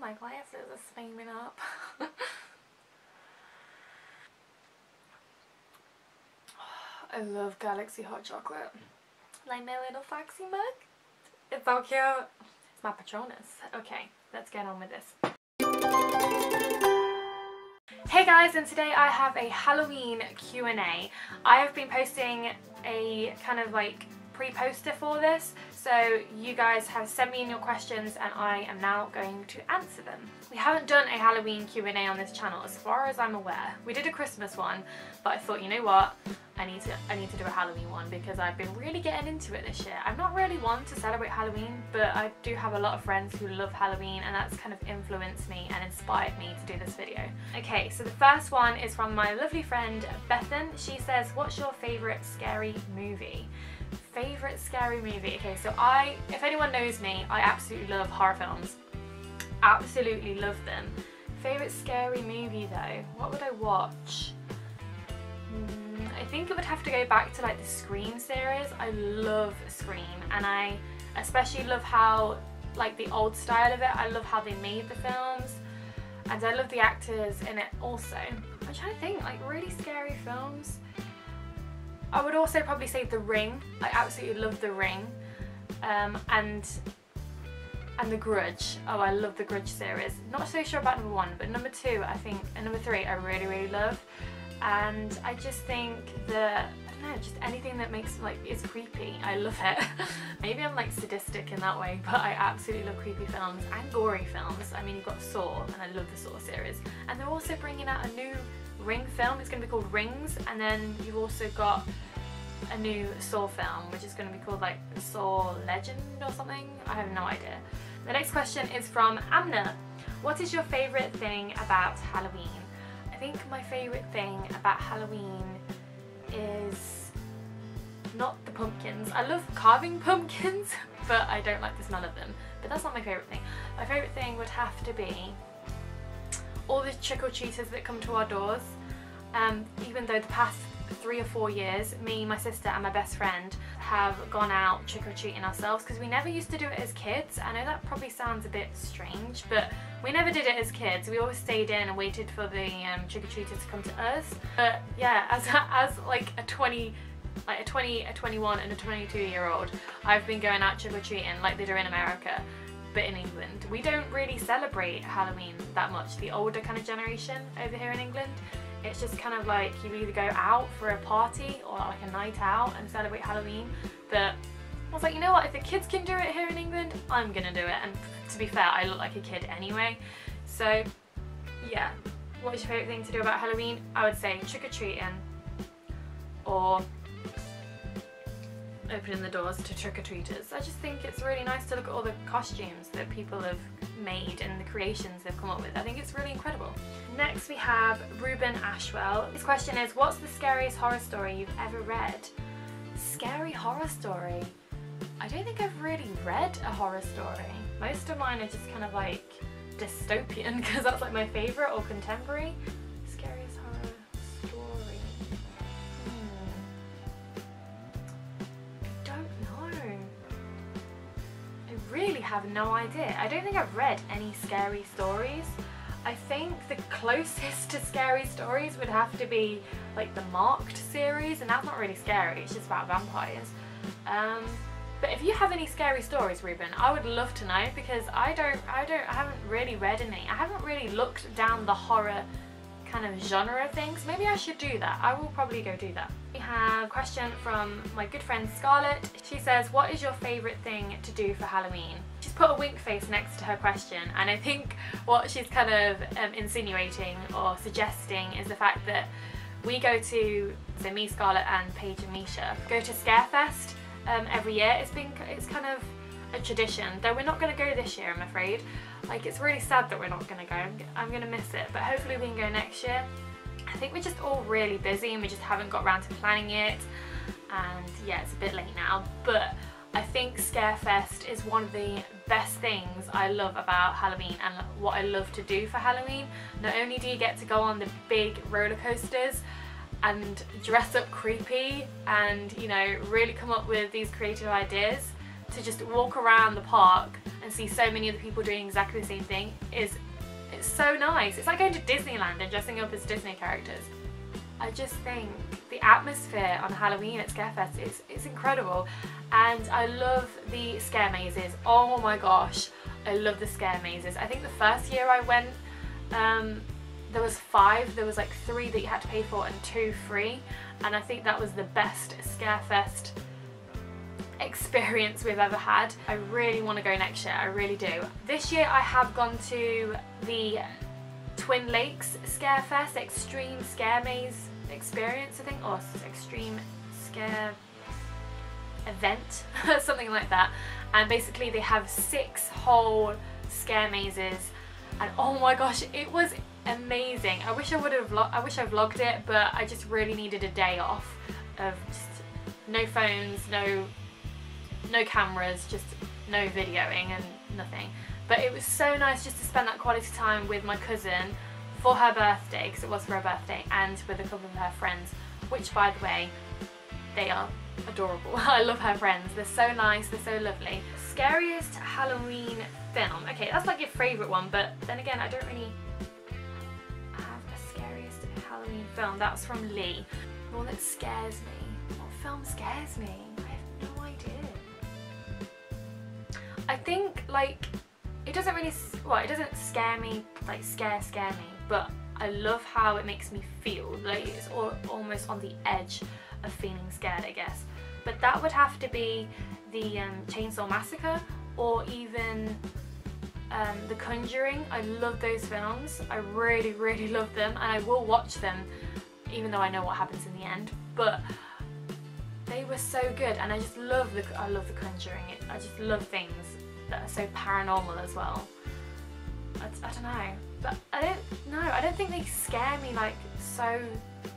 my glasses are steaming up. I love Galaxy hot chocolate. Like my little foxy mug. It's so cute. It's my Patronus. Okay, let's get on with this. Hey guys, and today I have a Halloween Q&A. I have been posting a kind of like pre-poster for this, so you guys have sent me in your questions and I am now going to answer them. We haven't done a Halloween Q&A on this channel as far as I'm aware. We did a Christmas one, but I thought, you know what, I need to I need to do a Halloween one because I've been really getting into it this year. I'm not really one to celebrate Halloween, but I do have a lot of friends who love Halloween and that's kind of influenced me and inspired me to do this video. Okay, so the first one is from my lovely friend Bethan. She says, what's your favourite scary movie? Favourite scary movie? Okay, so I, if anyone knows me, I absolutely love horror films. Absolutely love them. Favourite scary movie though? What would I watch? Hmm, I think it would have to go back to like the Scream series. I love Scream and I especially love how like the old style of it. I love how they made the films and I love the actors in it also. I'm trying to think like really scary films. I would also probably say The Ring. I absolutely love The Ring um, and and The Grudge. Oh, I love The Grudge series. Not so sure about number one, but number two, I think, and number three, I really, really love and I just think that I don't know, just anything that makes like is creepy. I love it. Maybe I'm like sadistic in that way, but I absolutely love creepy films and gory films. I mean, you've got Saw, and I love the Saw series, and they're also bringing out a new Ring film. It's going to be called Rings, and then you've also got a new Saw film, which is going to be called like Saw Legend or something. I have no idea. The next question is from Amna. What is your favourite thing about Halloween? I think my favourite thing about Halloween is not the pumpkins. I love carving pumpkins, but I don't like the smell of them. But that's not my favourite thing. My favourite thing would have to be all the trick-or-treaters that come to our doors. Um, even though the past three or four years, me, my sister and my best friend have gone out trick-or-treating ourselves because we never used to do it as kids. I know that probably sounds a bit strange, but we never did it as kids. We always stayed in and waited for the um, trick-or-treaters to come to us. But yeah, as, as like a 20 like a 20, a 21 and a 22 year old, I've been going out trick-or-treating like they do in America but in England. We don't really celebrate Halloween that much, the older kind of generation over here in England. It's just kind of like you either go out for a party or like a night out and celebrate Halloween. But I was like, you know what, if the kids can do it here in England, I'm gonna do it. And to be fair, I look like a kid anyway. So yeah, what is your favourite thing to do about Halloween? I would say trick-or-treating or opening the doors to trick-or-treaters. I just think it's really nice to look at all the costumes that people have made and the creations they've come up with. I think it's really incredible. Next we have Ruben Ashwell. His question is, what's the scariest horror story you've ever read? Scary horror story? I don't think I've really read a horror story. Most of mine are just kind of like dystopian because that's like my favourite or contemporary. Really have no idea. I don't think I've read any scary stories. I think the closest to scary stories would have to be like the Marked series and that's not really scary, it's just about vampires. Um, but if you have any scary stories, Ruben, I would love to know because I don't, I don't, I haven't really read any. I haven't really looked down the horror kind of genre of things. Maybe I should do that. I will probably go do that. Have a question from my good friend Scarlett. She says, what is your favourite thing to do for Halloween? She's put a wink face next to her question and I think what she's kind of um, insinuating or suggesting is the fact that we go to, so me, Scarlett and Paige and Misha, go to Scarefest um, every year. It's been, it's kind of a tradition, though we're not going to go this year I'm afraid. Like it's really sad that we're not going to go, I'm going to miss it, but hopefully we can go next year. I think we're just all really busy and we just haven't got around to planning it and yeah it's a bit late now but I think Scarefest is one of the best things I love about Halloween and what I love to do for Halloween. Not only do you get to go on the big roller coasters and dress up creepy and you know really come up with these creative ideas to just walk around the park and see so many other people doing exactly the same thing is it's so nice. It's like going to Disneyland and dressing up as Disney characters. I just think the atmosphere on Halloween at Scarefest is, is incredible and I love the scare mazes. Oh my gosh, I love the scare mazes. I think the first year I went um, there was five, there was like three that you had to pay for and two free and I think that was the best Scarefest experience we've ever had. I really want to go next year, I really do. This year I have gone to the Twin Lakes Scarefest Extreme Scare Maze experience I think or Extreme Scare event, something like that and basically they have six whole scare mazes and oh my gosh it was amazing. I wish I would have I wish I vlogged it but I just really needed a day off of no phones, no no cameras, just no videoing and nothing. But it was so nice just to spend that quality time with my cousin for her birthday, because it was for her birthday, and with a couple of her friends, which by the way, they are adorable. I love her friends. They're so nice, they're so lovely. Scariest Halloween film. Okay, that's like your favourite one, but then again, I don't really have a scariest Halloween film. That's from Lee. One that scares me. What film scares me? I have no idea. I think like it doesn't really well it doesn't scare me like scare scare me but I love how it makes me feel like it's all, almost on the edge of feeling scared I guess. But that would have to be the um, Chainsaw Massacre or even um, The Conjuring. I love those films. I really really love them and I will watch them even though I know what happens in the end. But they were so good and I just love the I love the Conjuring. I just love things that are so paranormal as well I, I don't know but I don't know I don't think they scare me like so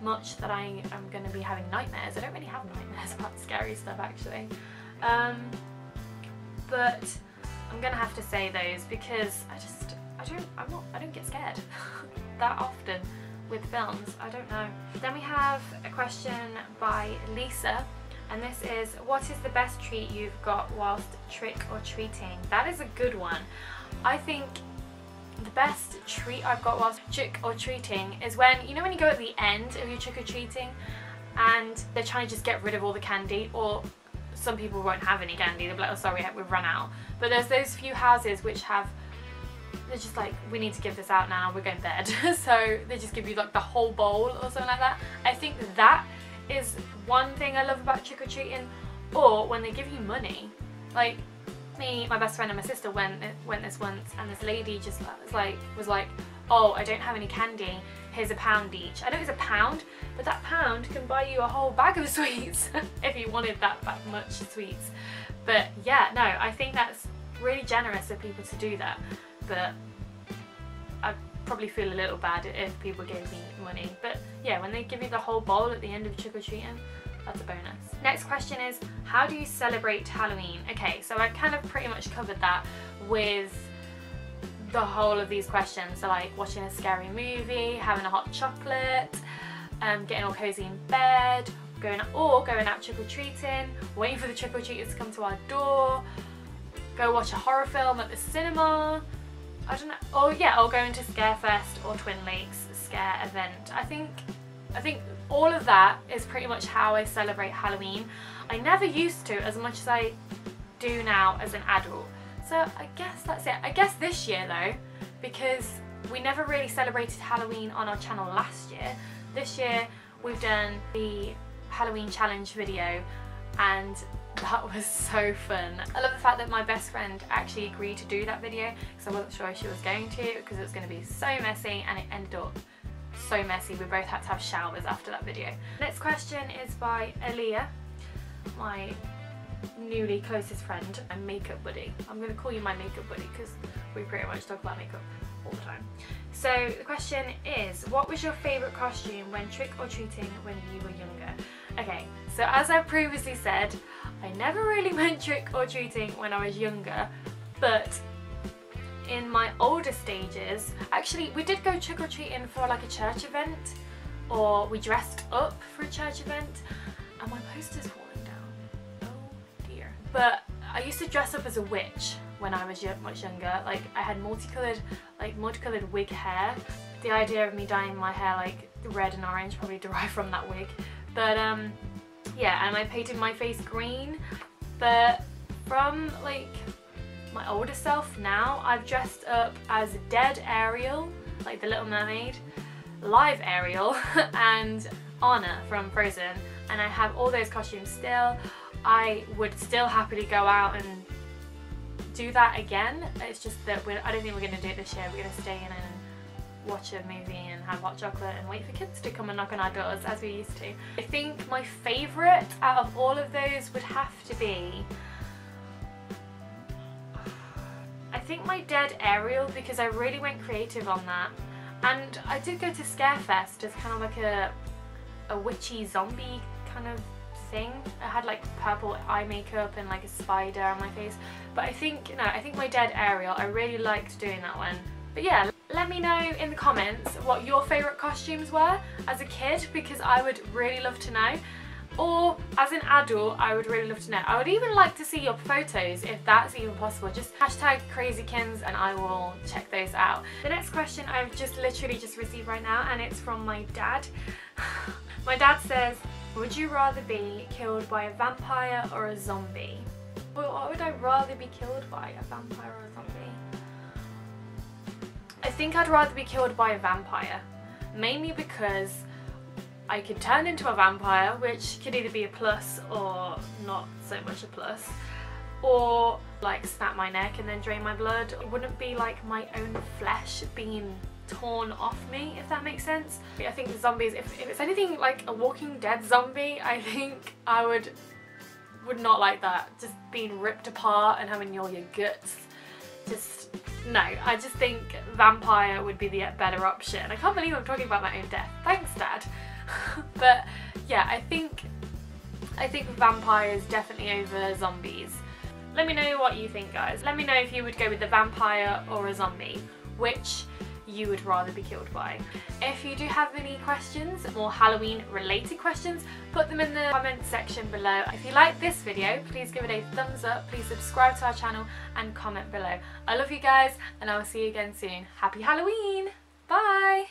much that I am going to be having nightmares I don't really have nightmares about scary stuff actually um, but I'm gonna have to say those because I just I don't I'm not I don't get scared that often with films. I don't know. Then we have a question by Lisa and this is what is the best treat you've got whilst trick or treating? That is a good one. I think the best treat I've got whilst trick or treating is when, you know when you go at the end of your trick or treating and they're trying to just get rid of all the candy or some people won't have any candy, they'll be like, oh sorry, we've run out. But there's those few houses which have they're just like, we need to give this out now, we're going to bed. so they just give you like the whole bowl or something like that. I think that is one thing I love about trick-or-treating. Or when they give you money. Like, me, my best friend and my sister went went this once and this lady just was like, was like, oh, I don't have any candy, here's a pound each. I know it's a pound, but that pound can buy you a whole bag of sweets if you wanted that, that much sweets. But yeah, no, I think that's really generous of people to do that but probably feel a little bad if people gave me money. But yeah, when they give you the whole bowl at the end of trick-or-treating, that's a bonus. Next question is, how do you celebrate Halloween? Okay, so I kind of pretty much covered that with the whole of these questions. So like watching a scary movie, having a hot chocolate, um, getting all cozy in bed, going or going out trick-or-treating, waiting for the trick-or-treaters to come to our door, go watch a horror film at the cinema, I don't know. Oh yeah, I'll go into Scarefest or Twin Lakes scare event. I think I think all of that is pretty much how I celebrate Halloween. I never used to as much as I do now as an adult. So I guess that's it. I guess this year though, because we never really celebrated Halloween on our channel last year. This year we've done the Halloween challenge video and that was so fun. I love the fact that my best friend actually agreed to do that video because I wasn't sure she was going to because it was going to be so messy and it ended up so messy. We both had to have showers after that video. Next question is by Aaliyah, my newly closest friend and makeup buddy. I'm going to call you my makeup buddy because we pretty much talk about makeup all the time. So the question is, what was your favourite costume when trick or treating when you were younger? Okay, so as I've previously said, I never really went trick or treating when I was younger, but in my older stages, actually we did go trick or treating for like a church event, or we dressed up for a church event, and my poster's falling down. Oh dear. But I used to dress up as a witch when I was much younger. Like I had multicolored, like multicolored wig hair. The idea of me dyeing my hair like red and orange probably derived from that wig. But um, yeah, and I painted my face green. But from like my older self now, I've dressed up as dead Ariel, like the Little Mermaid, live Ariel, and Anna from Frozen. And I have all those costumes still. I would still happily go out and do that again. It's just that I don't think we're going to do it this year. We're going to stay in and watch a movie and have hot chocolate and wait for kids to come and knock on our doors as we used to. I think my favourite out of all of those would have to be I think my dead Ariel because I really went creative on that. And I did go to Scarefest as kind of like a, a witchy zombie kind of thing. I had like purple eye makeup and like a spider on my face. But I think, no, I think my dead Ariel, I really liked doing that one. But yeah, let me know in the comments what your favourite costumes were as a kid because I would really love to know. Or as an adult, I would really love to know. I would even like to see your photos if that's even possible. Just hashtag CrazyKinz and I will check those out. The next question I've just literally just received right now and it's from my dad. my dad says, would you rather be killed by a vampire or a zombie? Well, what would I rather be killed by, a vampire or a zombie? I think I'd rather be killed by a vampire. Mainly because I could turn into a vampire, which could either be a plus or not so much a plus. Or like snap my neck and then drain my blood. It wouldn't be like my own flesh being torn off me, if that makes sense. I think zombies, if, if it's anything like a Walking Dead zombie, I think I would would not like that. Just being ripped apart and having all your guts. Just, no. I just think vampire would be the better option. I can't believe I'm talking about my own death. Thanks, Dad. but yeah, I think I think vampires definitely over zombies. Let me know what you think guys. Let me know if you would go with the vampire or a zombie. Which you would rather be killed by. If you do have any questions, more Halloween related questions, put them in the comment section below. If you like this video, please give it a thumbs up, please subscribe to our channel and comment below. I love you guys and I will see you again soon. Happy Halloween! Bye!